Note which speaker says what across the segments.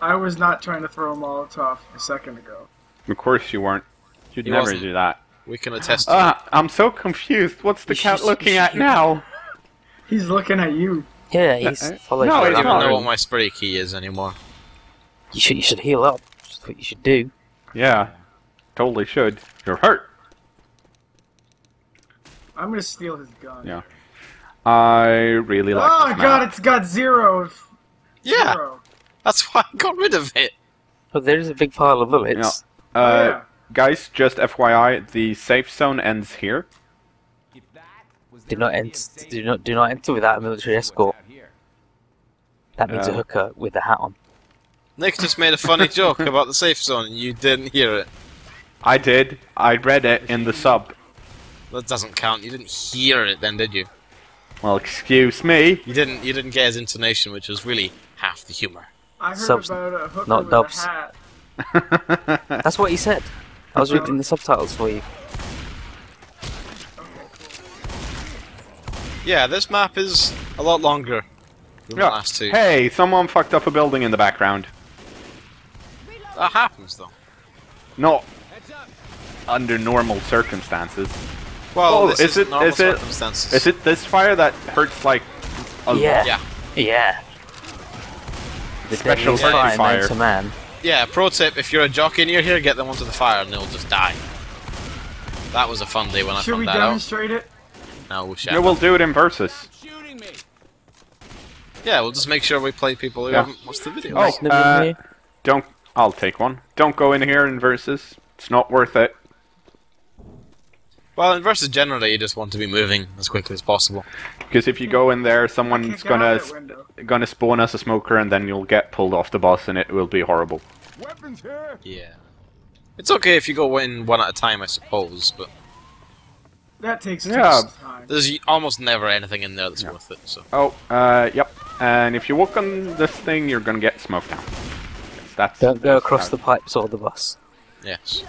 Speaker 1: I was not trying to throw a Molotov a second ago.
Speaker 2: Of course you weren't. You'd
Speaker 3: He
Speaker 2: never
Speaker 3: wasn't.
Speaker 2: do that.
Speaker 3: We can attest to
Speaker 2: Ah, I'm so confused. What's the cat looking at now?
Speaker 1: He's looking at you.
Speaker 4: Yeah, he's
Speaker 2: Uh,
Speaker 4: following
Speaker 2: no,
Speaker 4: you
Speaker 3: I don't even know what my spray key is anymore.
Speaker 4: You should you should heal up. That's what you should do.
Speaker 2: Yeah, totally should. You're hurt.
Speaker 1: I'm gonna steal his gun.
Speaker 2: Yeah. I really like
Speaker 1: oh
Speaker 2: this
Speaker 1: god,
Speaker 2: map.
Speaker 1: it's got zero.
Speaker 3: Yeah,
Speaker 1: Zero.
Speaker 3: That's why I got rid of it.
Speaker 4: But there is a big pile of bullets.
Speaker 2: Uh,
Speaker 1: Oh, yeah.
Speaker 2: Guys, just FYI, the safe zone ends here.
Speaker 4: Do not enter. Do not do not enter without a military escort. That means a
Speaker 2: Uh,
Speaker 4: hooker with a hat on.
Speaker 3: Nick just made a funny joke about the safe zone and you didn't hear it.
Speaker 2: I did. I read it in the sub.
Speaker 3: That doesn't count. You didn't hear it then, did you?
Speaker 2: Well, excuse me.
Speaker 3: You didn't. You didn't get his intonation, which was really half the humor.
Speaker 1: I heard
Speaker 4: Subs-
Speaker 1: about a hooker
Speaker 4: not
Speaker 1: with
Speaker 4: dubs.
Speaker 1: a hat.
Speaker 4: That's what he said. I was reading the subtitles for you.
Speaker 3: Yeah, this map is a lot longer than the
Speaker 2: Yeah.
Speaker 3: last two.
Speaker 2: Hey, someone fucked up a building in the background.
Speaker 3: That happens though.
Speaker 2: Not under normal circumstances.
Speaker 3: Well,
Speaker 2: Oh,
Speaker 3: this
Speaker 2: is
Speaker 3: is,
Speaker 2: it-
Speaker 3: normal
Speaker 2: is it-
Speaker 3: circumstances.
Speaker 2: Is it this fire that hurts like a
Speaker 4: Yeah.
Speaker 3: Yeah.
Speaker 4: Yeah. The
Speaker 2: Special
Speaker 4: deadliest
Speaker 3: hurt
Speaker 4: fire known
Speaker 2: fire.
Speaker 4: to man.
Speaker 3: Yeah, pro tip, if you're a jockey and you're here, get them onto the fire and they'll just die. That was a fun day when I
Speaker 1: Should
Speaker 3: found that out.
Speaker 1: Should we demonstrate it?
Speaker 3: No, we
Speaker 2: Yeah,
Speaker 3: shall.
Speaker 2: we'll do it in versus.
Speaker 3: yeah, we'll just make sure we play people who
Speaker 2: Yeah.
Speaker 3: haven't watched the video.
Speaker 2: Oh, uh. Don't. I'll take one. Don't go in here in versus. It's not worth it.
Speaker 3: Well, in versus generally, you just want to be moving as quickly as possible.
Speaker 2: Because if you go in there, someone's gonna
Speaker 1: out
Speaker 2: s-
Speaker 1: that window.
Speaker 2: gonna spawn as a smoker, and then you'll get pulled off the bus, and it will be horrible. Weapons here.
Speaker 3: Yeah. It's okay if you go in one at a time, I suppose, but
Speaker 1: That takes too
Speaker 2: Yeah.
Speaker 1: much time.
Speaker 3: there's almost never anything in there that's worth it. So
Speaker 2: Oh, uh, yep. And if you walk on this thing, you're gonna get smoked down. That's
Speaker 4: Don't go across
Speaker 2: how-
Speaker 4: the pipes or the bus.
Speaker 3: yes.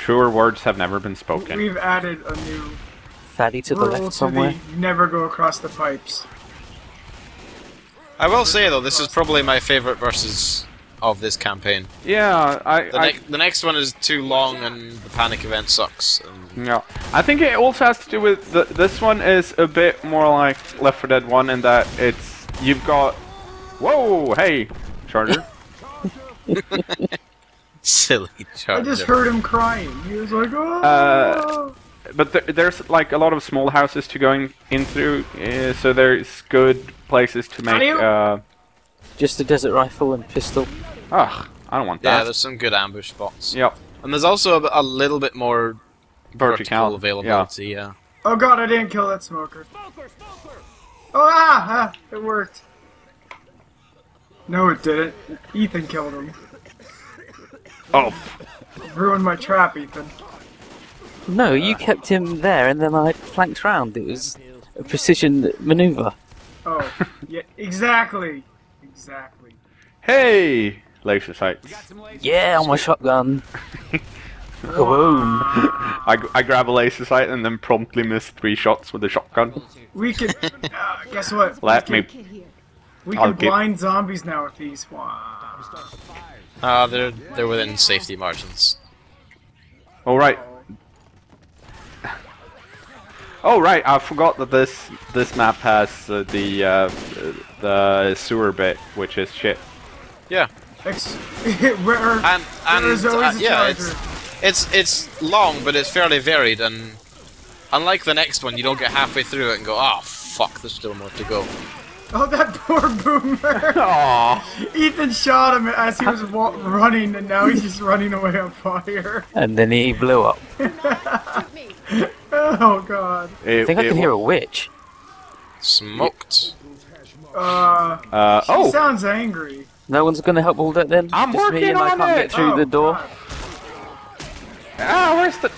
Speaker 2: Truer words have never been spoken.
Speaker 1: We've added a new
Speaker 4: Fatty to the
Speaker 1: rule
Speaker 4: left
Speaker 1: to
Speaker 4: somewhere.
Speaker 1: the never go across the pipes.
Speaker 3: I will say though, this is probably my favorite versus of this campaign.
Speaker 2: Yeah, I,
Speaker 3: The,
Speaker 2: I
Speaker 3: nec- the next one is too long and the panic event sucks. And
Speaker 2: no, I think it also has to do with the, this one is a bit more like Left 4 Dead 1 in that it's you've got. Whoa, hey, Charger.
Speaker 3: silly
Speaker 1: I just heard him crying. He was like, oh.
Speaker 2: Uh, but there, there's like a lot of small houses to going into, uh, so there's good places to make. Uh,
Speaker 4: Just a desert rifle and pistol.
Speaker 2: ugh, I don't want
Speaker 3: Yeah,
Speaker 2: that.
Speaker 3: Yeah, there's some good ambush spots.
Speaker 2: Yep,
Speaker 3: And there's also a, a little bit more vertical
Speaker 2: vertical.
Speaker 3: Availability, yeah.
Speaker 1: Oh god, I didn't kill that smoker. Oh ah, ah! It worked. No, it didn't. Ethan killed him.
Speaker 2: Oh,
Speaker 1: Ruined my trap, Ethan.
Speaker 4: No, you kept him there, and then I flanked round. It was a precision maneuver.
Speaker 1: Oh, yeah, exactly. Exactly.
Speaker 2: hey, laser sights.
Speaker 4: Yeah, on my shotgun. Kaboom!
Speaker 2: I grab a laser sight and then promptly miss three shots with a shotgun.
Speaker 1: We can. Uh, guess what?
Speaker 2: Let
Speaker 1: we
Speaker 2: me.
Speaker 1: can, we
Speaker 2: I'll
Speaker 1: can
Speaker 2: give-
Speaker 1: blind zombies now with these. Wow.
Speaker 3: Uh, they're they're within safety margins.
Speaker 2: Oh right. Oh right, I forgot that this this map has uh, the uh, the sewer bit, which is shit.
Speaker 3: Yeah,
Speaker 1: Ex- where,
Speaker 3: and and
Speaker 1: there's
Speaker 3: uh,
Speaker 1: a
Speaker 3: yeah, it's, it's it's long, but it's fairly varied, and unlike the next one, you don't get halfway through it and go, oh fuck, there's still more to go.
Speaker 1: Oh, that poor boomer.
Speaker 2: Aww.
Speaker 1: Ethan shot him as he was wa- running, and now he's just running away on fire.
Speaker 4: And then he blew up.
Speaker 1: Oh god.
Speaker 4: I think I can hear a witch.
Speaker 3: Smoked.
Speaker 1: Uh,
Speaker 2: Uh,
Speaker 1: he
Speaker 2: oh,
Speaker 1: sounds angry.
Speaker 4: No one's gonna help hold it then?
Speaker 2: I'm
Speaker 4: Just me
Speaker 2: working
Speaker 4: and I
Speaker 2: on
Speaker 4: can't
Speaker 2: it.
Speaker 4: get through
Speaker 1: Oh,
Speaker 4: the door.
Speaker 1: God.
Speaker 2: ah, where's the?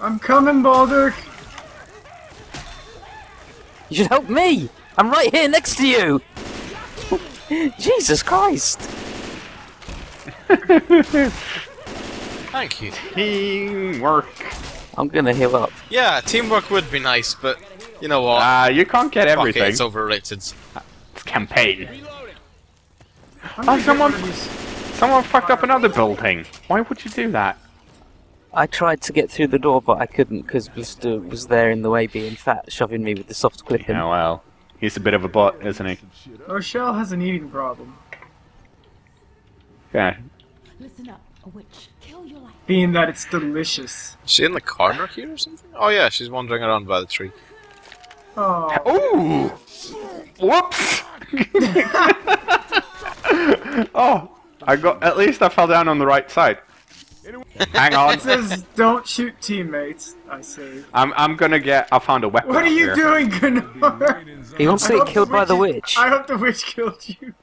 Speaker 1: I'm coming, Baldur.
Speaker 4: You should help me! I'm right here next to you! Jesus Christ!
Speaker 3: Thank you.
Speaker 2: Teamwork.
Speaker 4: I'm gonna heal up.
Speaker 3: Yeah, teamwork would be nice, but you know what?
Speaker 2: Ah, you can't get
Speaker 3: Fuck it,
Speaker 2: everything.
Speaker 3: it's overrated.
Speaker 2: It's campaign. Oh, someone-
Speaker 1: rid of these-
Speaker 2: Someone fucked up another building. Why would you do that?
Speaker 4: I tried to get through the door, but I couldn't because Blister was there in the way, being fat, shoving me with the soft clipping.
Speaker 2: Yeah, well, he's a bit of a bot, isn't he?
Speaker 1: Rochelle has an eating problem.
Speaker 2: Yeah.
Speaker 5: Listen up, a witch. Kill your life.
Speaker 1: Being that it's delicious.
Speaker 3: Is she in the corner here or something? Oh yeah, she's wandering around by the tree.
Speaker 1: Oh,
Speaker 2: Ooh! Whoops! oh, I got. At least I fell down on the right side. Hang on.
Speaker 1: it says don't shoot teammates. I say.
Speaker 2: I'm. I'm gonna get. I found a weapon.
Speaker 1: What are you
Speaker 2: here.
Speaker 1: doing, Gunnar?
Speaker 4: He wants
Speaker 1: I
Speaker 4: to get
Speaker 1: hope
Speaker 4: killed by the
Speaker 1: witch-
Speaker 4: witch.
Speaker 1: I hope the witch killed you.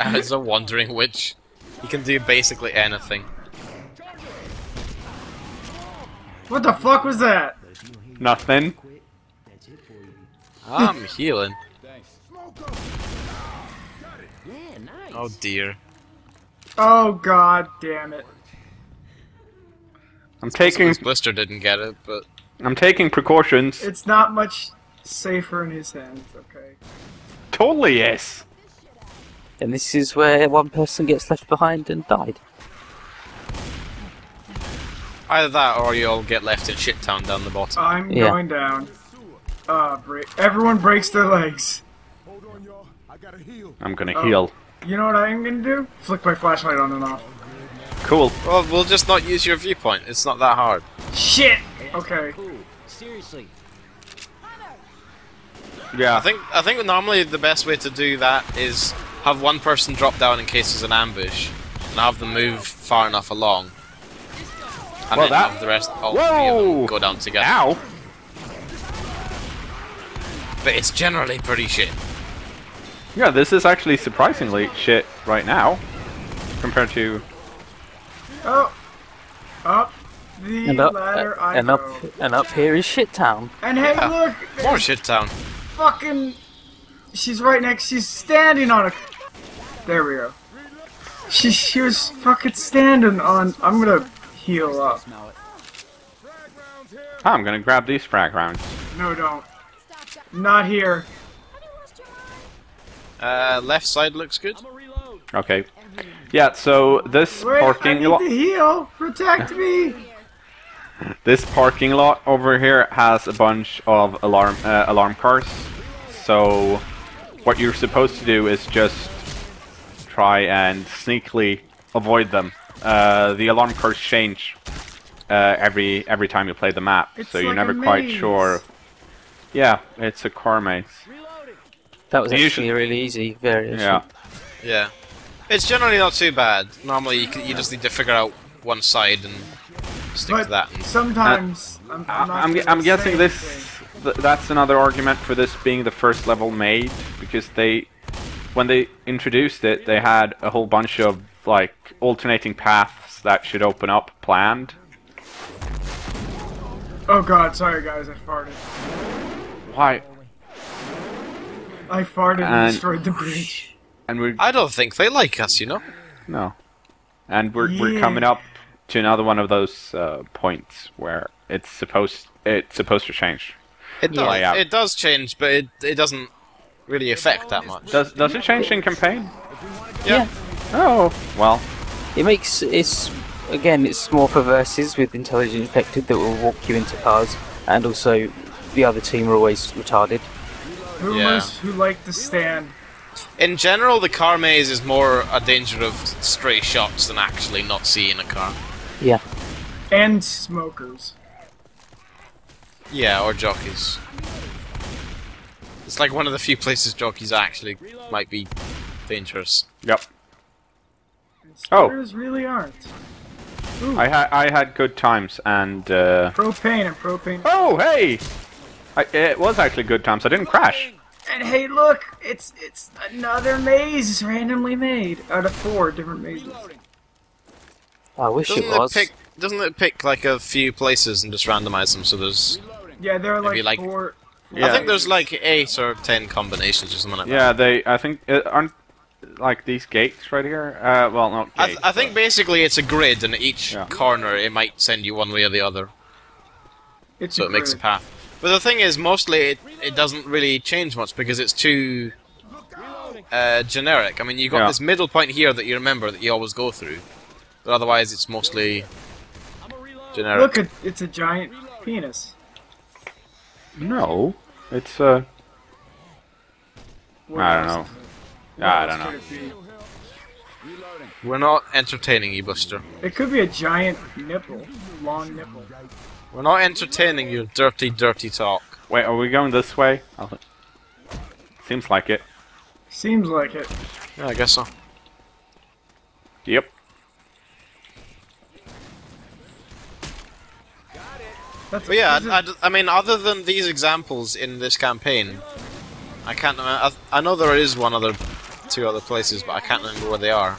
Speaker 3: As a wandering witch, you can do basically anything.
Speaker 1: What the fuck was that?
Speaker 2: Nothing.
Speaker 3: Ah, I'm healing. Oh dear.
Speaker 1: Oh god damn it.
Speaker 2: I'm taking.
Speaker 3: His blister didn't get it, but
Speaker 2: I'm taking precautions.
Speaker 1: It's not much safer in his hands, okay.
Speaker 2: totally yes.
Speaker 4: And this is where one person gets left behind and died.
Speaker 3: either that or you'll get left in shit town down the bottom.
Speaker 1: I'm
Speaker 4: Yeah.
Speaker 1: going down. Uh, break. Everyone breaks their legs.
Speaker 2: I'm gonna
Speaker 1: Oh.
Speaker 2: heal.
Speaker 1: You know what I'm gonna do? Flick my flashlight on and off.
Speaker 2: Cool.
Speaker 3: Well, we'll just not use your viewpoint. It's not that hard.
Speaker 1: Shit! Okay. Seriously.
Speaker 2: Yeah.
Speaker 3: I think I think normally the best way to do that is have one person drop down in case there's an ambush, and have them move far enough along, and
Speaker 2: Well,
Speaker 3: then
Speaker 2: that-
Speaker 3: have the rest all three of them
Speaker 2: Whoa!
Speaker 3: go down together.
Speaker 2: Ow.
Speaker 3: But it's generally pretty shit.
Speaker 2: Yeah, this is actually surprisingly shit right now, compared to.
Speaker 1: Oh! Up the
Speaker 4: And up,
Speaker 1: ladder
Speaker 4: uh,
Speaker 1: I
Speaker 4: and
Speaker 1: go.
Speaker 4: up, and up here is Shit Town.
Speaker 1: And hey,
Speaker 3: Yeah.
Speaker 1: look!
Speaker 3: More
Speaker 1: there's
Speaker 3: shit town.
Speaker 1: Fucking. She's right next. She's standing on a. There we go. She she was fucking standing on. I'm gonna heal up.
Speaker 2: I'm gonna grab these frag rounds.
Speaker 1: No, don't. Not here.
Speaker 3: Uh, left side looks good.
Speaker 2: Okay. Yeah. So this
Speaker 1: Wait,
Speaker 2: parking lot.
Speaker 1: heal. Protect me.
Speaker 2: This parking lot over here has a bunch of alarm uh, alarm cars. So what you're supposed to do is just try and sneakily avoid them. Uh, the alarm cars change uh, every every time you play the map,
Speaker 1: It's
Speaker 2: so you're
Speaker 1: like
Speaker 2: never quite sure. Yeah, it's a car maze.
Speaker 4: That was
Speaker 2: You
Speaker 4: actually
Speaker 2: should-
Speaker 4: really easy variation.
Speaker 2: Yeah.
Speaker 3: Yeah. It's generally not too bad. Normally you, can, you just need to figure out one side and stick
Speaker 1: But
Speaker 3: to that. And
Speaker 1: sometimes uh, I'm, I'm,
Speaker 2: I-
Speaker 1: not
Speaker 2: I'm, I'm guessing this. Th that's another argument for this being the first level made because they, when they introduced it, they had a whole bunch of like alternating paths that should open up planned.
Speaker 1: Oh god, sorry guys, I farted.
Speaker 2: Why?
Speaker 1: I farted and
Speaker 2: And-
Speaker 1: destroyed the bridge.
Speaker 2: And we're
Speaker 3: I don't think they like us, you know.
Speaker 2: no, and we're we're coming up to another one of those uh, points where it's supposed it's supposed to change.
Speaker 3: It does.
Speaker 2: Yeah.
Speaker 3: It does change, but it it doesn't really affect that much.
Speaker 2: Does does it change in campaign?
Speaker 3: Yeah.
Speaker 2: Oh well.
Speaker 4: It makes it's again it's more for versus with intelligent infected that will walk you into cars, and also the other team are always retarded.
Speaker 1: Who
Speaker 3: Yeah.
Speaker 1: was who liked to stand?
Speaker 3: In general, the car maze is more a danger of stray shots than actually not seeing a car.
Speaker 4: Yeah,
Speaker 1: And smokers.
Speaker 3: Yeah, or jockeys. It's like one of the few places jockeys actually might be dangerous.
Speaker 2: Yep.
Speaker 1: And
Speaker 2: Oh.
Speaker 1: smokers really aren't.
Speaker 2: I had I had good times and. Uh,
Speaker 1: Propane and propane.
Speaker 2: oh hey! I, it was actually good times. I didn't crash.
Speaker 1: And hey, look, it's it's another maze randomly made out of four different mazes.
Speaker 4: I wish
Speaker 3: Doesn't
Speaker 4: it
Speaker 3: it
Speaker 4: was.
Speaker 3: pick? Doesn't it pick like a few places and just randomize them? So there's,
Speaker 1: Yeah, there are like,
Speaker 3: like-
Speaker 1: four.
Speaker 2: Yeah.
Speaker 3: I think there's like eight or ten combinations or something like that.
Speaker 2: Yeah, they. I think uh, aren't like these gates right here. Uh, well, not
Speaker 3: I, th- I think basically it's a grid, and each
Speaker 2: Yeah.
Speaker 3: corner it might send you one way or the other,
Speaker 1: It's
Speaker 3: so
Speaker 1: a
Speaker 3: it makes a path. But the thing is, mostly it, it doesn't really change much because it's too uh, generic. I mean, you've got
Speaker 2: Yeah.
Speaker 3: this middle point here that you remember that you always go through, but otherwise it's mostly generic.
Speaker 1: Look, it's a giant penis.
Speaker 2: No, it's uh, I don't know. I don't know.
Speaker 1: could it be?
Speaker 3: We're not entertaining you, Buster.
Speaker 1: It could be a giant nipple, long nipple.
Speaker 3: We're not entertaining your dirty, dirty talk.
Speaker 2: Wait, are we going this way? I'll- Seems like it.
Speaker 1: Seems like it.
Speaker 3: Yeah, I guess so.
Speaker 2: Yep.
Speaker 1: That's,
Speaker 3: But yeah,
Speaker 1: this is-
Speaker 3: I, I d- I mean, other than these examples in this campaign, I can't. remem- I, I know there is one other, two other places, but I can't remember where they are.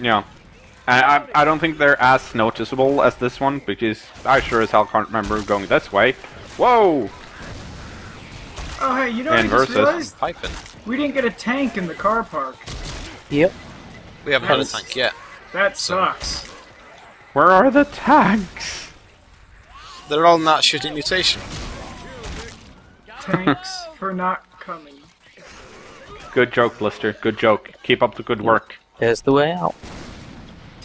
Speaker 2: Yeah. I, I, I don't think they're as noticeable as this one, because I sure as hell can't remember going this way. Whoa!
Speaker 1: oh hey, you know what I
Speaker 2: And
Speaker 1: just
Speaker 2: versus.
Speaker 1: realized?
Speaker 3: Piping.
Speaker 1: We didn't get a tank in the car park.
Speaker 4: Yep.
Speaker 3: We haven't had a tank yet.
Speaker 1: That sucks.
Speaker 2: Where are the tanks?
Speaker 3: They're all not shooting shitty mutation.
Speaker 1: Tanks for not coming.
Speaker 2: Good joke, Blister. Good joke. Keep up the good work.
Speaker 4: There's the way out.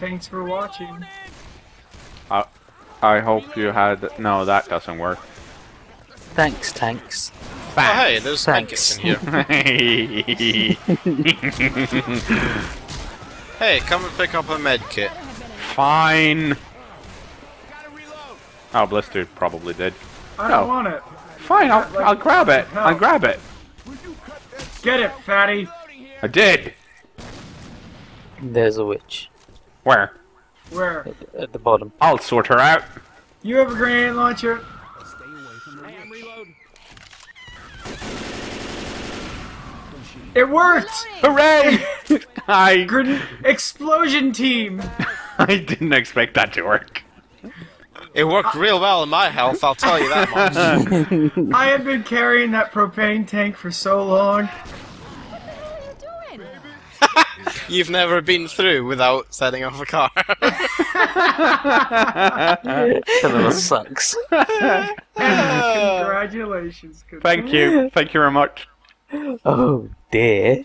Speaker 1: Thanks for watching.
Speaker 2: I I hope you had. No, that doesn't work.
Speaker 4: Thanks, tanks.
Speaker 3: Oh hey, there's
Speaker 4: Thanks.
Speaker 3: blankets in here. hey, come and pick up a med kit.
Speaker 2: Fine. Oh, Blister probably did.
Speaker 1: I don't
Speaker 2: No.
Speaker 1: want it.
Speaker 2: Fine, I'll, I'll grab it. I'll grab it.
Speaker 1: Get it, fatty.
Speaker 2: I did.
Speaker 4: There's a witch
Speaker 2: Where?
Speaker 1: Where?
Speaker 4: at the bottom.
Speaker 2: I'll sort her out.
Speaker 1: You have a grenade launcher? It worked!
Speaker 2: Hooray! I
Speaker 1: Gren- explosion team!
Speaker 2: I didn't expect that to work.
Speaker 3: It worked real well in my health, I'll tell you that much.
Speaker 1: I have been carrying that propane tank for so long.
Speaker 3: You've never been through without setting off a car.
Speaker 4: That little sucks.
Speaker 1: Congratulations. good-
Speaker 2: Thank you. Thank you very much.
Speaker 4: Oh dear.